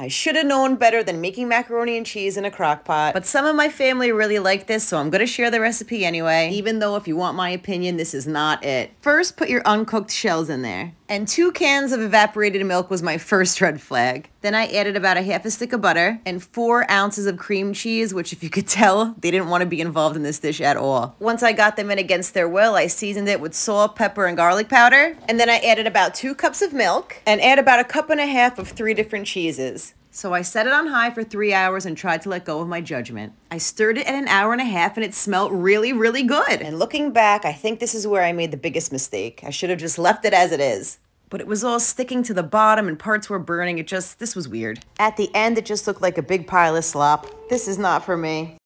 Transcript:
I should have known better than making macaroni and cheese in a crock pot. But some of my family really like this, so I'm gonna share the recipe anyway. Even though if you want my opinion, this is not it. First, put your uncooked shells in there. And two cans of evaporated milk was my first red flag. Then I added about a half a stick of butter and four ounces of cream cheese, which if you could tell, they didn't want to be involved in this dish at all. Once I got them in against their will, I seasoned it with salt, pepper, and garlic powder. And then I added about two cups of milk and add about a cup and a half of three different cheeses. So I set it on high for three hours and tried to let go of my judgment. I stirred it at an hour and a half and it smelled really, really good. And looking back, I think this is where I made the biggest mistake. I should have just left it as it is. But it was all sticking to the bottom and parts were burning. It just, this was weird. At the end, it just looked like a big pile of slop. This is not for me.